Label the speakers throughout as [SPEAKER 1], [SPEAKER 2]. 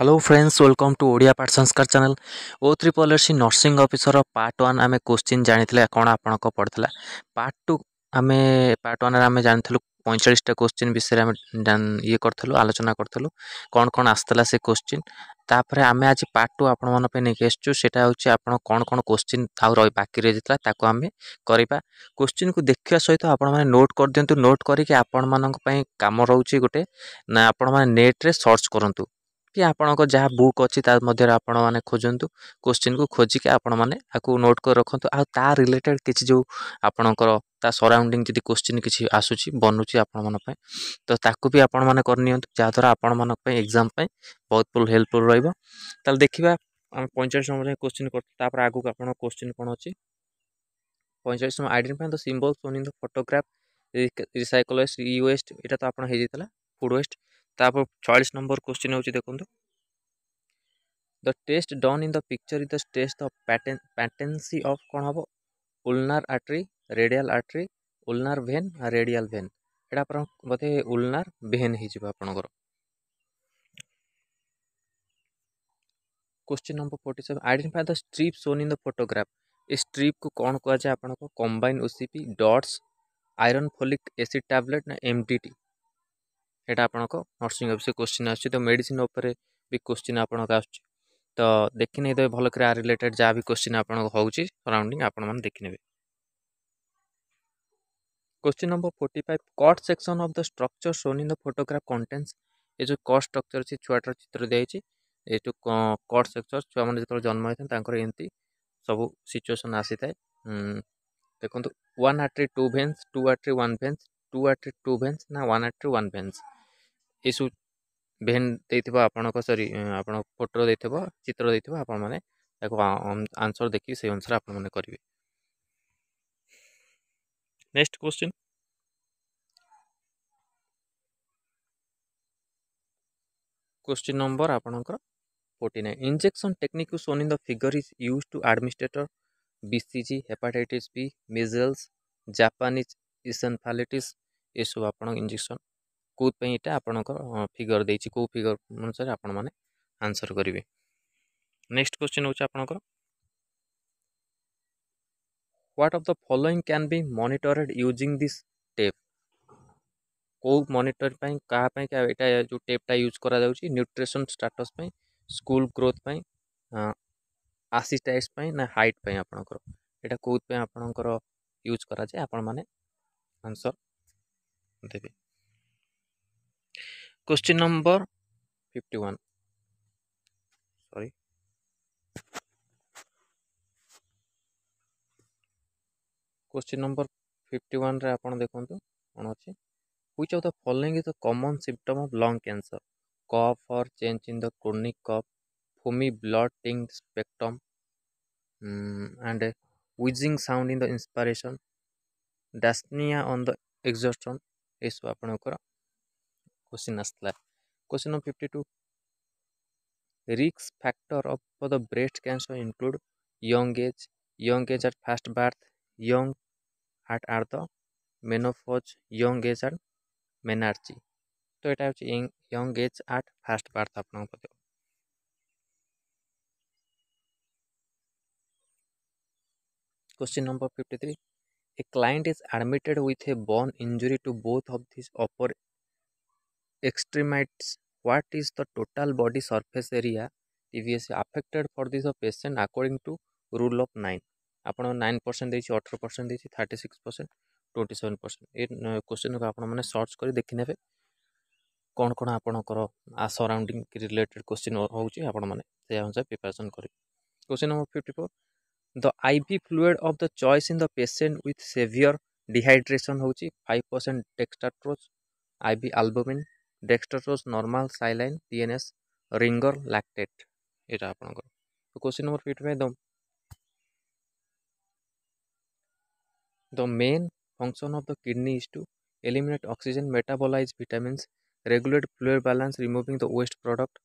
[SPEAKER 1] hello friends welcome to Odia ପାଠ ସଂସ୍କାର channel O triple S nursing officer part one ଆମେ question ଜାଣିଥିଲେ କ'ଣ ଆପଣଙ୍କ ପଡ଼ିଥିଲା ପାର୍ଟ ଟୁ ଆମେ ପାର୍ଟ ୱାନ୍ରେ ଆମେ ଜାଣିଥିଲୁ ପଇଁଚାଳିଶଟା କୋଶ୍ଚିନ୍ ବିଷୟରେ ଆମେ ଇଏ କରିଥିଲୁ ଆଲୋଚନା କରିଥିଲୁ କ'ଣ କ'ଣ ଆସିଥିଲା ସେ କୋଶ୍ଚିନ୍ ତାପରେ ଆମେ ଆଜି ପାର୍ଟ ଟୁ ଆପଣମାନଙ୍କ ପାଇଁ ନେଇକି ଆସିଛୁ ସେଇଟା ହେଉଛି ଆପଣ କ'ଣ କ'ଣ କୋଶ୍ଚିନ୍ ଆଉ ରହି ବାକି ରହିଯାଇଥିଲା ତାକୁ ଆମେ କରିବା କୋଶ୍ଚିନ୍କୁ ଦେଖିବା ସହିତ ଆପଣମାନେ ନୋଟ୍ କରିଦିଅନ୍ତୁ ନୋଟ୍ କରିକି ଆପଣମାନଙ୍କ ପାଇଁ କାମ ରହୁଛି ଗୋଟେ ନା ଆପଣମାନେ ନେଟ୍ରେ ସର୍ଚ୍ଚ କରନ୍ତୁ କି ଆପଣଙ୍କ ଯାହା ବୁକ୍ ଅଛି ତା ମଧ୍ୟରେ ଆପଣମାନେ ଖୋଜନ୍ତୁ କୋଶ୍ଚିନ୍କୁ ଖୋଜିକି ଆପଣମାନେ ଆକୁ ନୋଟ୍ କରି ରଖନ୍ତୁ ଆଉ ତା ରିଲେଟେଡ଼୍ କିଛି ଯେଉଁ ଆପଣଙ୍କର ତା ସରାଉଣ୍ଡିଂ ଯଦି କୋଶ୍ଚିନ୍ କିଛି ଆସୁଛି ବନୁଛି ଆପଣମାନଙ୍କ ପାଇଁ ତ ତାକୁ ବି ଆପଣମାନେ କରିନିଅନ୍ତୁ ଯାହାଦ୍ୱାରା ଆପଣମାନଙ୍କ ପାଇଁ ଏକ୍ଜାମ୍ ପାଇଁ ବହୁତ ହେଲ୍ପଫୁଲ୍ ରହିବ ତାହେଲେ ଦେଖିବା ଆମେ ପଇଁଚାଳିଶ ନମ୍ବର ଯାଏଁ କୋଶ୍ଚିନ୍ କରିଛୁ ତାପରେ ଆଗକୁ ଆପଣଙ୍କ କୋଶ୍ଚିନ୍ କ'ଣ ଅଛି ପଇଁଚାଳିଶ number identify the symbols on in the photograph recycle waste e waste ଏଇଟା ତ ଆପଣ ହେଇଯାଇଥିଲା ଫୁଡ୍ ୱେଷ୍ଟ ତାପରେ ଛୟାଳିଶ ନମ୍ବର କୋଶ୍ଚିନ୍ ହେଉଛି ଦେଖନ୍ତୁ the test done in the picture is the test of patency of କ'ଣ ହେବ ଉଲନାର ଆର୍ଟ୍ରି ରେଡ଼ିଆଲ୍ ଆର୍ଟ୍ରି ଉଲନାର ଭେନ୍ ରେଡ଼ିଆଲ୍ ଭେନ୍ ଏଇଟା ଆପଣ ବୋଧେ ଉଲନାର ଭେନ୍ ହେଇଯିବ ଆପଣଙ୍କର question number forty seven identify the strip shown in the photograph A strip को कौन कहुए आपको combine OCP dots iron folic acid tablet ना एमडीटी ଏଇଟା ଆପଣଙ୍କ ନର୍ସିଂ ଅଫିସରେ କୋଶ୍ଚିନ୍ ଆସୁଛି ତ ମେଡ଼ିସିନ୍ ଉପରେ ବି କୋଶ୍ଚିନ୍ ଆପଣଙ୍କ ଆସୁଛି ତ ଦେଖିନେଇଦେବେ ଭଲକରି ଆ ରିଲେଟେଡ଼୍ ଯାହା ବି କୋଶ୍ଚିନ୍ ଆପଣଙ୍କ ହେଉଛି ସରାଉଣ୍ଡିଂ ଆପଣମାନେ ଦେଖିନେବେ question number forty five cut section of the structure shown in the photograph contains a ଯେଉଁ କଟ୍ ଷ୍ଟ୍ରକ୍ଚର୍ ଅଛି ଛୁଆଟାର ଚିତ୍ର ଦିଆଯାଇଛି ଏ ଯେଉଁ କଟ୍ ସେକ୍ଚର୍ ଛୁଆମାନେ ଯେତେବେଳେ ଜନ୍ମ ହୋଇଥାନ୍ତି ତାଙ୍କର ଏମିତି ସବୁ ସିଚୁଏସନ୍ ଆସିଥାଏ ଦେଖନ୍ତୁ one atria two veins two atria one veins two atria two veins ନା ୱାନ୍ ଆଟ୍ରି ୱାନ୍ ଭେନ୍ସ ଏସବୁ ଭେନ୍ ଦେଇଥିବ ଆପଣଙ୍କ ସରି ଆପଣଙ୍କ ଫଟୋ ଦେଇଥିବ ଚିତ୍ର ଦେଇଥିବ ଆପଣମାନେ ତାକୁ ଆନ୍ସର ଦେଖିକି ସେଇ ଅନୁସାରେ ଆପଣମାନେ କରିବେ ନେକ୍ସଟ କ୍ୱେଶ୍ଚିନ୍ କ୍ୱେଶ୍ଚିନ୍ ନମ୍ବର ଆପଣଙ୍କର forty nine injection technique shown in the figure is use to administrator B C G hepatitis B measles Japanese encephalitis ଏସବୁ ଆପଣ ଇଞ୍ଜେକ୍ସନ୍ କେଉଁଥିପାଇଁ ଏଇଟା ଆପଣଙ୍କ ଫିଗର୍ ଦେଇଛି କେଉଁ ଫିଗର୍ ଅନୁସାରେ ଆପଣମାନେ ଆନ୍ସର୍ କରିବେ ନେକ୍ସଟ କ୍ୱେଶ୍ଚିନ୍ ହେଉଛି ଆପଣଙ୍କର what of the following can be monitored using this tape କେଉଁ ମନିଟର ପାଇଁ କାହା ପାଇଁ ଏଇଟା ଯେଉଁ ଟେପ୍ଟା ୟୁଜ୍ କରାଯାଉଛି ନ୍ୟୁଟ୍ରିସନ୍ ଷ୍ଟାଟସ୍ ପାଇଁ ସ୍କୁଲ ଗ୍ରୋଥ୍ ପାଇଁ ଆସିଷ୍ଟାଇସ୍ ପାଇଁ ନା ହାଇଟ୍ ପାଇଁ ଆପଣଙ୍କର ଏଇଟା କେଉଁଥିପାଇଁ ଆପଣଙ୍କର ୟୁଜ୍ କରାଯାଏ ଆପଣମାନେ ଆନ୍ସର୍ ଦେବେ question number fifty one sorry question number fifty one रे आपण देखंतु कोन अछि which of the following is the common symptom of lung cancer cough or change in the chronic cough foamy blood tinged spectrum um, and a wheezing sound in the inspiration dyspnea on the exhaustion ଏସବୁ ଆପଣଙ୍କର question आसला question number fifty two रिक्स factor of for the breast cancer include young age young age eight first birth young heart are the menopause young age at menarche तो यहाँ हूँ young age at first birth आप question number fifty three a client is admitted with a burn injury to both of this upper extremities what is the total body surface area TVS affected for this patient according to rule of 9 ଆପଣ nine percent ଦେଇଛି ଅଠର percent ଦେଇଛି thirty six percent twenty seven percent ଏ କ୍ୱେଶ୍ଚିନ୍କୁ ଆପଣମାନେ search କରି ଦେଖିନେବେ କ'ଣ କ'ଣ ଆପଣଙ୍କର ଆ surrounding related question ହେଉଛି ଆପଣମାନେ ସେ ଅନୁସାରେ ପ୍ରିପାରେସନ୍ କରିବେ question number fifty four the I V fluid of the choice in the patient with severe dehydration ହେଉଛି five percent dextrose I V albumin dextrose normal saline T N S Ringer lactate ଏଇଟା ଆପଣଙ୍କର ତ question number fifty five the the main function of the kidney is to eliminate oxygen metabolise vitamins regulate fluid balance removing the waste product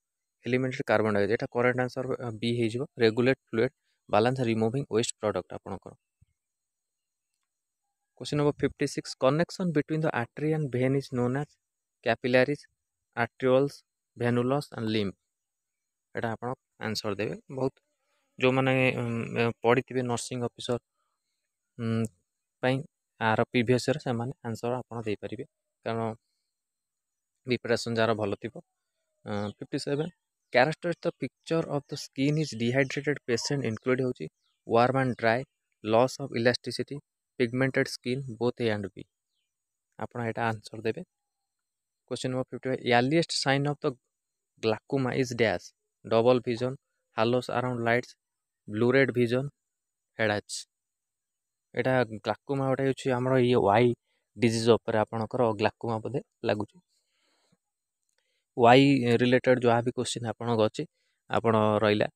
[SPEAKER 1] eliminate carbon dioxide ଏଇଟା correct answer B ହେଇଯିବ regulate fluid balance removing waste product ଆପଣଙ୍କର question number fifty six connection between the artery and vein is known as capillaries arterioles venules and limb ଏଇଟା ଆପଣ answer ଦେବେ ବହୁତ ଯେଉଁମାନେ ପଢ଼ିଥିବେ nursing officer ପାଇଁ ଆର ପ୍ରିଭିୟସ୍ର ସେମାନେ ଆନ୍ସର୍ ଆପଣ ଦେଇପାରିବେ କାରଣ ପ୍ରିପାରେସନ୍ ଯାହାର ଭଲ ଥିବ fifty seven character the picture of the skin is dehydrated patient include ହେଉଛି warm and dry loss of elasticity pigmented skin both A and B ଆପଣ ଏଇଟା ଆନ୍ସର୍ ଦେବେ Question number 55. Earliest sign of the glaucoma is dash. Double vision, halos around lights, blue red vision, headaches. এটা ଗ୍ଲାକୁମା ଗୋଟେ ହେଉଛି ଆମର ଇଏ Y disease ଉପରେ ଆପଣଙ୍କର ଗ୍ଲାକୁମା ବୋଧେ ଲାଗୁଛି ୱାଇ ରିଲେଟେଡ଼୍ ଯାହା ବି କୋଶ୍ଚିନ୍ ଆପଣଙ୍କ ଅଛି ଆପଣ ରହିଲା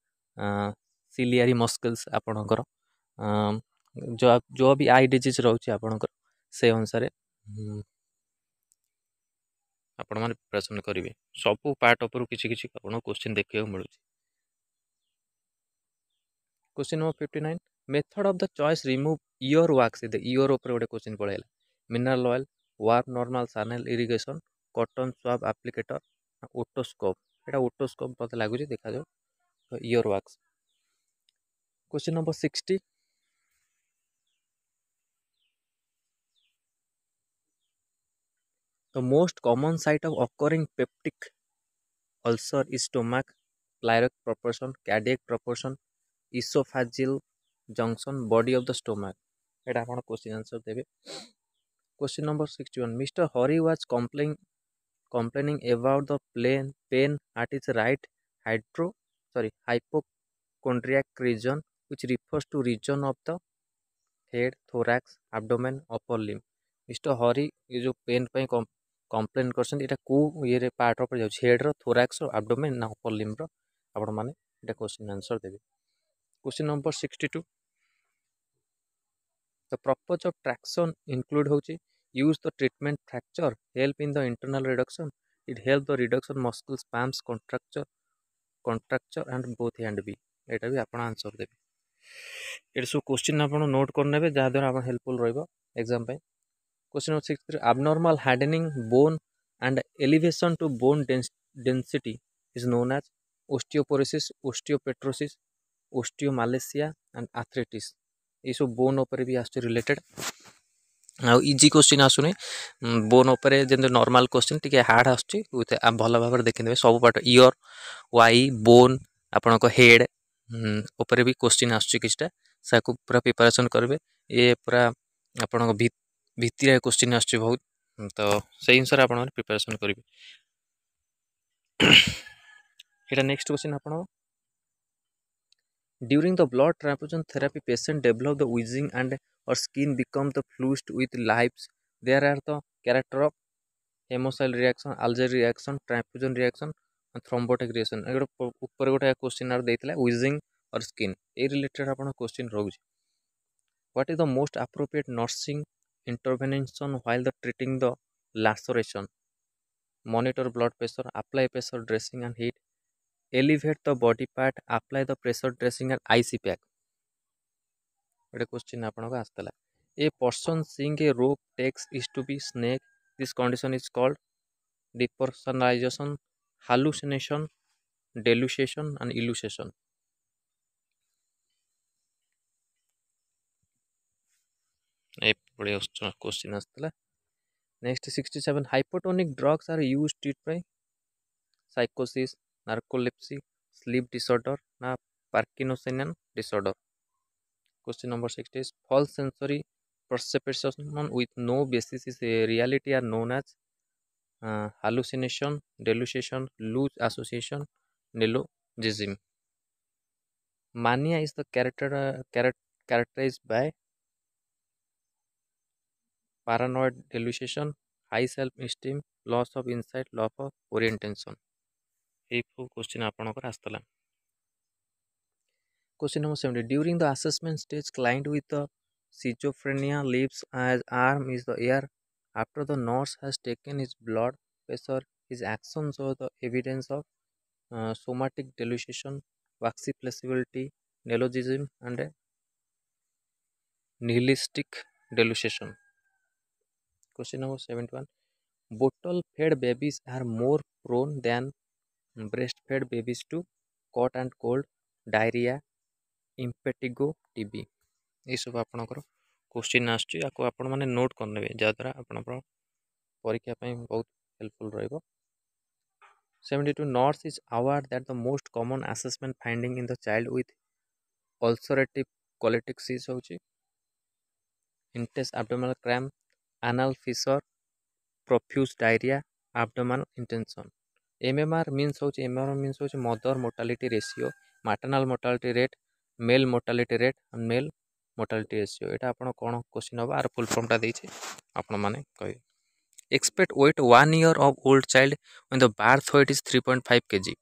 [SPEAKER 1] ସିଲିଆରି ମସ୍କଲ୍ସ ଆପଣଙ୍କର ଯେଉଁ ଯେଉଁ ବି ଆଇ ଡିଜିଜ୍ ରହୁଛି ଆପଣଙ୍କର ସେ ଅନୁସାରେ ଆପଣମାନେ ପ୍ରିପାରେସନ୍ କରିବେ ସବୁ ପାର୍ଟ ଉପରୁ କିଛି କିଛି ଆପଣଙ୍କୁ କୋଶ୍ଚିନ୍ ଦେଖିବାକୁ ମିଳୁଛି question number fifty nine method of the choice remove ear wax ear ଉପରେ ଗୋଟେ କୋଶ୍ଚିନ୍ ପଳାଇଲା mineral oil warm normal ସାନେଲ୍ irrigation cotton swab applicator otoscope ଏଇଟା ଓଟୋସ୍କୋପ୍ ମୋତେ ଲାଗୁଛି ଦେଖାଯାଉ ear wax question number sixty The most common site of occurring peptic ulcer is stomach, pyloric proportion, cardiac proportion, esophageal junction, body of the stomach. এটা ଆପଣ question answer ଦେବେ question number 61 Mr. Hari was complaining complaining about the plain pain at his right hydro sorry hypochondriac region which refers to region of the head thorax abdomen upper limb Mr. Hari ये जो pen ପାଇଁ complain କରିଛନ୍ତି ଏଇଟା କେଉଁ ଇଏରେ part ଉପରେ ଯାଉଛି ହେଡ଼୍ର ଥୋରାକ୍ସର ଆବଡୋମେନ୍ ନା ଅପର ଲିମ୍ର ଆପଣମାନେ ଏଇଟା କୋଶ୍ଚିନ୍ ଆନ୍ସର୍ ଦେବେ question number sixty two the purpose of traction include ହେଉଛି use the treatment fracture help in the internal reduction it help the reduction muscle spasms contracture contracture and both hand ବି ଏଇଟା ବି ଆପଣ answer ଦେବେ ଏଇଟା ସବୁ question ଆପଣ note କରିନେବେ ଯାହାଦ୍ୱାରା ଆପଣ ହେଲ୍ପଫୁଲ୍ ରହିବ ଏକ୍ଜାମ୍ ପାଇଁ Question number six: Abnormal hardening bone and elevation to bone dens density is known as osteoporosis, osteopetrosis, osteomalacia and arthritis. ଏଇସବୁ ବୋନ୍ ଉପରେ ବି ଆସୁଛି ରିଲେଟେଡ୍ ଆଉ ଇଜି କୋଶ୍ଚିନ୍ ଆସୁନି ବୋନ୍ ଉପରେ ଯେମିତି ନର୍ମାଲ୍ କୋଶ୍ଚିନ୍ ଟିକେ ହାର୍ଡ଼ ଆସୁଛି ଭଲ ଭାବରେ ଦେଖିନେବେ ସବୁ ପାଠ ଇୟର୍ ୱାଇ ବୋନ୍ ଆପଣଙ୍କ ହେଡ଼୍ ଉପରେ ବି କୋଶ୍ଚିନ୍ ଆସୁଛି କିଛିଟା ସେକୁ ପୁରା ପ୍ରିପାରେସନ୍ କରିବେ ଇଏ ପୁରା ଆପଣଙ୍କ ଭିତ୍ତିରେ କୋଶ୍ଚିନ୍ ଆସୁଛି ବହୁତ ତ ସେଇ ଜିନିଷରେ ଆପଣମାନେ ପ୍ରିପାରେସନ୍ କରିବେ ଏଇଟା ନେକ୍ସଟ କୋଶ୍ଚିନ୍ ଆପଣ During the blood transfusion therapy, patient develop the wheezing and or skin become the flused with lives. There are the character of hemocyl reaction, Alger reaction, transfusion reaction, and thrombotic reaction. ଗୋଟେ ଉପରେ ଗୋଟେ question ଆର ଦେଇଥିଲା wheezing or skin. ଏଇ related ଆପଣ question ରହୁଛି. What is the most appropriate nursing intervention while the treating the laceration monitor blood pressure apply pressure dressing and heat elevate the body part apply the pressure dressing and icy pack ଗୋଟେ question ଆପଣଙ୍କ ଆସିଥିଲା a person seeing a rope takes is to be snake this condition is called depersonalisation hallucination delusion and illusion पड़े question आसाला next sixty seven hypotonic drugs are use treatment सैकोसी narcolepsy sleep disorder ना पार्किनोसेनियन disorder question number sixty fall sensory perception with no basis is reality are known as hallucination delusion loose association neologism mania is the character क्यार्टराइज by paranoid delusion, high self-esteem, loss of insight, loss of orientation. এই ফু question আপনার আসতলা question number seventy during the assessment stage client with the schizophrenia lives as arm is the air after the nurse has taken his blood pressure his action show the evidence of somatic delusion waxy flexibility, neologism and nihilistic delusion. Question number 71. Bottle fed babies are more prone than breastfed babies to cut and cold diarrhoea impetigo TB ଏଇସବୁ ଆପଣଙ୍କର question ଆସୁଛି ଆକୁ ଆପଣମାନେ note କରିନେବେ ଯାହାଦ୍ୱାରା ଆପଣଙ୍କର ପରୀକ୍ଷା ପାଇଁ ବହୁତ ହେଲ୍ପଫୁଲ୍ ରହିବ seventy two nurse is aware that the most common assessment finding in the child with ulcerative colitis is ହେଉଛି ଇଣ୍ଟେସ୍ ଆବଡୋମାଲ କ୍ରାମ୍ anal fissure profuse diarrhoea abdominal distension MMR means ହେଉଛି ଏମ୍ଏମ୍ଆର୍ ମିନ୍ସ ହେଉଛି mother mortality ratio maternal mortality rate male mortality rate male mortality ratio ଏଇଟା ଆପଣ କ'ଣ question ହେବ ଆର ଫୁଲ୍ ଫର୍ମଟା ଦେଇଛି ଆପଣମାନେ କହିବେ expect weight one year of old child when the birth weight is 3.5 kg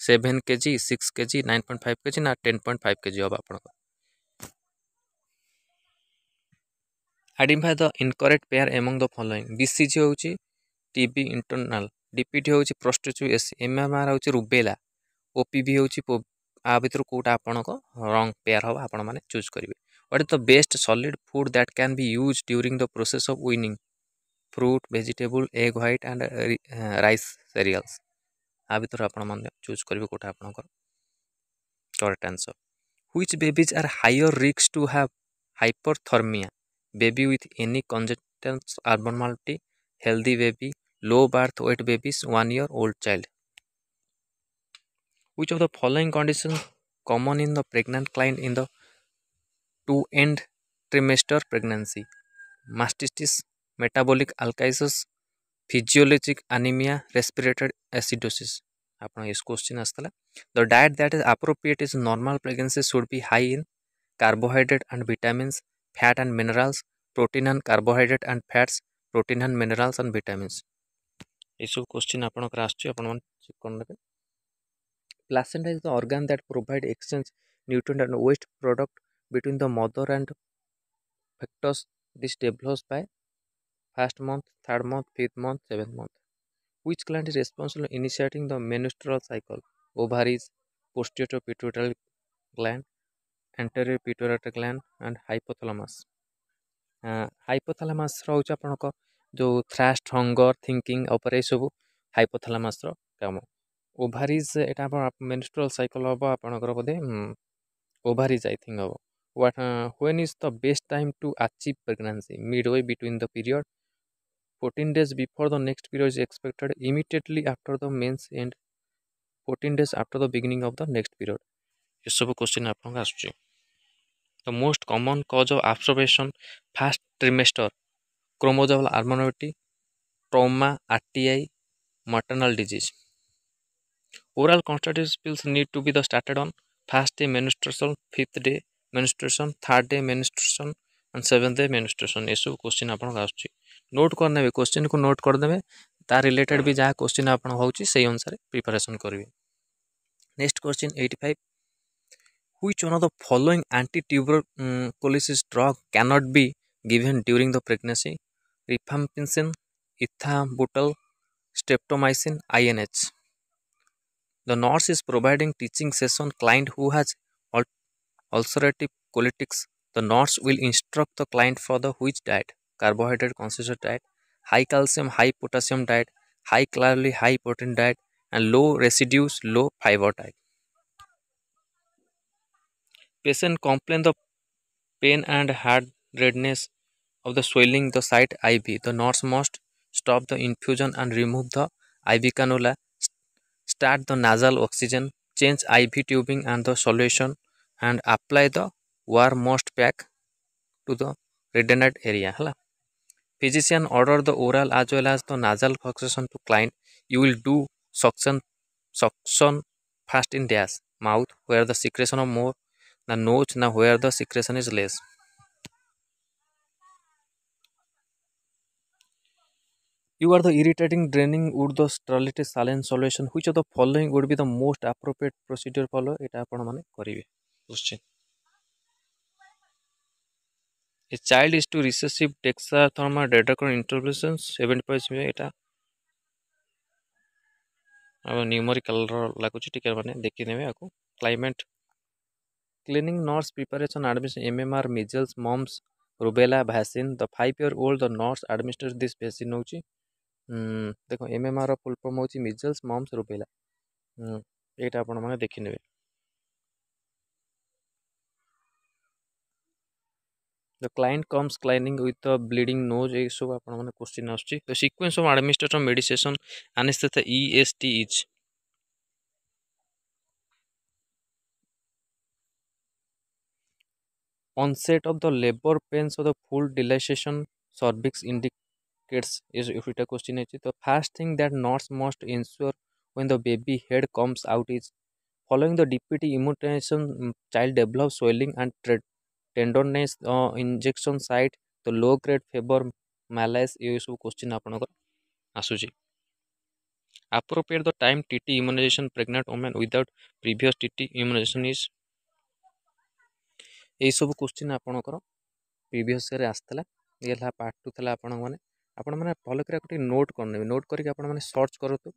[SPEAKER 1] 7 kg 6 kg 9.5 kg ନା 10.5 kg ହେବ ଆପଣଙ୍କ Identify the incorrect pair among the following BCG ହେଉଛି ଟିବି ଇଣ୍ଟରନାଲ ଡିପିଟି ହେଉଛି ପ୍ରୋଷ୍ଟିଚୁଏସ୍ ଏମ୍ଏମ୍ଆର୍ ହେଉଛି ରୁବେଲା ଓପିଭି ହେଉଛି ଆ ଭିତରୁ କେଉଁଟା ଆପଣଙ୍କ ରଙ୍ଗ ପେୟାର ହେବ ଆପଣମାନେ ଚୁଜ୍ କରିବେ what is the best solid food that can be use during the process of weaning fruit, vegetable, egg white and uh, rice cereals. ଆ ଭିତରୁ ଆପଣମାନେ ଚୁଜ୍ କରିବେ କେଉଁଟା ଆପଣଙ୍କର correct answer which babies are higher ରିକ୍ସ to have hyperthermia Baby with any congenital abnormality, healthy baby, low birth weight babies, 1-year-old child. Which of the following conditions common in the pregnant client in the 2nd trimester pregnancy? Mastitis, metabolic alkalosis, physiologic anemia, respiratory acidosis. Apna is question asthala. The diet that is appropriate is normal pregnancy should be high in carbohydrate and vitamins, fat and minerals, protein and carbohydrate and fats, protein and minerals and vitamins. এইসব question আপনার আসছে আপনার check করে placenta is the organ that provides exchange nutrient and waste product between the mother and fetus this develops by first month third month fifth month seventh month which gland is responsible initiating the menstrual cycle ovaries posterior pituitary gland anterior pituitary gland and hypothalamus. ହାଇପୋଥାଲାମାସର ହେଉଛି ଆପଣଙ୍କ ଯେଉଁ ଥ୍ରାଷ୍ଟ hunger thinking ଉପରେ ଏସବୁ ହାଇପୋଥାଲାମାସର କାମ ଓଭାରିଜ୍ ଏଇଟା ଆପଣ menstrual cycle ହେବ ଆପଣଙ୍କର ବୋଧେ ଓଭାରିଜ୍ ଆଇ ଥିଙ୍କ ହେବ when is the best time to achieve pregnancy midway between the period 14 days before the next period is expected immediately after the men's end 14 days after the beginning of the next period ଏସବୁ question ଆପଣଙ୍କ ଆସୁଛି the most common cause of abortion first trimester chromosomal abnormality trauma RTI maternal disease oral contraceptive pills need to be the started on first day menstruation fifth day menstruation third day menstruation and seventh day menstruation ଏସବୁ question ଆପଣଙ୍କ ଆସୁଛି note କରିନେବେ କ୍ୱେଶ୍ଚିନ୍କୁ note କରିଦେବେ ତା related ବି ଯାହା question ଆପଣ ହେଉଛି ସେଇ ଅନୁସାରେ ପ୍ରିପାରେସନ୍ କରିବେ next question eighty five which one of the following antituberculosis mm, drug cannot be given during the pregnancy rifampicin ethambutol streptomycin inh the nurse is providing teaching session client who has ul ulcerative colitis the nurse will instruct the client for the which diet carbohydrate consistent diet high calcium high potassium diet high calorie high protein diet and low residues low fiber diet Patient complain of pain and hard redness of the swelling the site IV. The nurse must stop the infusion and remove the IV cannula, start the nasal oxygen, change IV tubing and the solution and apply the warm warmest pack to the redundant area. Hala. Physician order the oral as well as the nasal suction to client. You will do suction suction first in dash mouth where the secretion of more the nose now where the secretion is less you are the irritating draining would the sterility saline solution which of the following would be the most appropriate procedure follow এটা ଆପଣ ମାନେ କରିବେ question a child is to recessive dexatherma dendrocon interventions 70% এটা ଆଉ ନ୍ୟୁମରିକାଲର ଲାଗୁଛି ଟିକେ ମାନେ ଦେଖିନେବେ ଆକୁ climate cleaning nurse Cleaning nurse M M R measles mumps rubella vaccine the five year old the nurse administers this vaccine हो देख M M R full form होची मिजल्स मम्स रुबेला एटा आपण माने देखि नेबे the client comes clinic with a bleeding nose ए सब आपण माने क्वेश्चन आछी the sequence of administration medication anesthesia E S T is onset of the labor pains of the full dilation cervix indicates is if it a question is the first thing that nurse must ensure when the baby head comes out is following the dpt immunization child develops swelling and tenderness uh, injection site the low grade fever malaise ଏ ସବୁ question ଆପଣଙ୍କର ଆସୁଛି appropriate the time TT immunization pregnant women without previous TT immunization is ଏଇସବୁ question ଆପଣଙ୍କର previous ଇୟର୍ରେ ଆସିଥିଲା ଇଏ ହେଲା part two ଥିଲା ଆପଣମାନେ ଆପଣମାନେ ଭଲ କରି ଗୋଟେ ନୋଟ୍ କରିନେବେ ନୋଟ୍ କରିକି ଆପଣମାନେ ସର୍ଚ୍ଚ କରନ୍ତୁ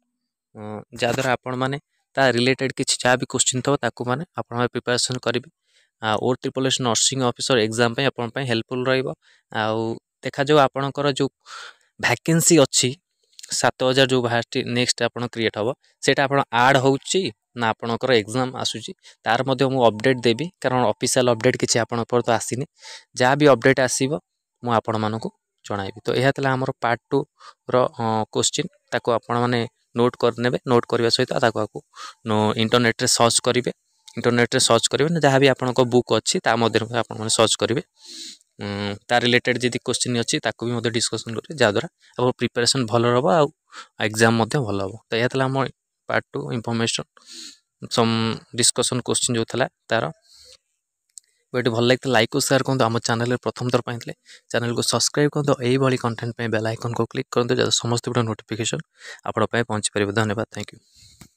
[SPEAKER 1] ଯାହାଦ୍ୱାରା ଆପଣମାନେ ତା ରିଲେଟେଡ଼୍ କିଛି ଯାହା ବି କ୍ୱେଶ୍ଚିନ୍ ଥିବ ତାକୁ ମାନେ ଆପଣମାନେ ପ୍ରିପାରେସନ୍ କରିବେ O triple S nursing officer exam ପାଇଁ ଆପଣଙ୍କ ପାଇଁ ହେଲ୍ପଫୁଲ୍ ରହିବ ଆଉ ଦେଖାଯାଉ ଆପଣଙ୍କର ଯେଉଁ ଭ୍ୟାକେନ୍ସି ଅଛି ସାତ ହଜାର ଯେଉଁ ବାହାରିଛି ନେକ୍ସଟ ଆପଣ କ୍ରିଏଟ୍ ହେବ ସେଇଟା ଆପଣ ଆଡ଼୍ ହେଉଛି ନା ଆପଣଙ୍କର ଏକ୍ଜାମ୍ ଆସୁଛି ତାର ମଧ୍ୟ ମୁଁ ଅପଡ଼େଟ୍ ଦେବି କାରଣ ଅଫିସିଆଲ୍ ଅପଡ଼େଟ୍ କିଛି ଆପଣଙ୍କ ପର୍ଯ୍ୟନ୍ତ ଆସିନି ଯାହା ବି ଅପଡ଼େଟ୍ ଆସିବ ମୁଁ ଆପଣମାନଙ୍କୁ ଜଣାଇବି ତ ଏହା ଥିଲା ଆମର ପାର୍ଟ ଟୁର କୋଶ୍ଚିନ୍ ତାକୁ ଆପଣମାନେ ନୋଟ୍ କରିନେବେ ନୋଟ୍ କରିବା ସହିତ ତାକୁ ଇଣ୍ଟରନେଟ୍ରେ ସର୍ଚ୍ଚ କରିବେ ଇଣ୍ଟରନେଟ୍ରେ ସର୍ଚ୍ଚ କରିବେ ନା ଯାହା ବି ଆପଣଙ୍କ ବୁକ୍ ଅଛି ତା ମଧ୍ୟରେ ଆପଣମାନେ ସର୍ଚ୍ଚ କରିବେ ତା ରିଲେଟେଡ଼୍ ଯଦି କୋଶ୍ଚିନ୍ ଅଛି ତାକୁ ବି ମଧ୍ୟ ଡିସ୍କସନ୍ କରିବେ ଯାହାଦ୍ୱାରା ଆପଣଙ୍କ ପ୍ରିପାରେସନ୍ ଭଲ ହେବ ଆଉ ଏକ୍ଜାମ୍ ମଧ୍ୟ ଭଲ ହେବ ତ ଏହା ଥିଲା ଆମ part two information some discussion question ଯେଉଁ ଥିଲା ତା'ର ଏଇଠି ଭଲ ଲାଗିଥିଲା ଲାଇକ୍ ଓ ସେୟାର କରନ୍ତୁ ଆମ ଚ୍ୟାନେଲରେ ପ୍ରଥମ ଥର ପାଇଁ ଥିଲେ ଚ୍ୟାନେଲକୁ ସବସ୍କ୍ରାଇବ୍ କରନ୍ତୁ ଏଇଭଳି କଣ୍ଟେଣ୍ଟ ପାଇଁ ବେଲ୍ ଆଇକନ୍କୁ କ୍ଲିକ୍ କରନ୍ତୁ ଯଦି ସମସ୍ତଙ୍କ ନୋଟିଫିକେସନ୍ ଆପଣଙ୍କ ପାଇଁ ପହଞ୍ଚିପାରିବ ଧନ୍ୟବାଦ ଥ୍ୟାଙ୍କ ୟୁ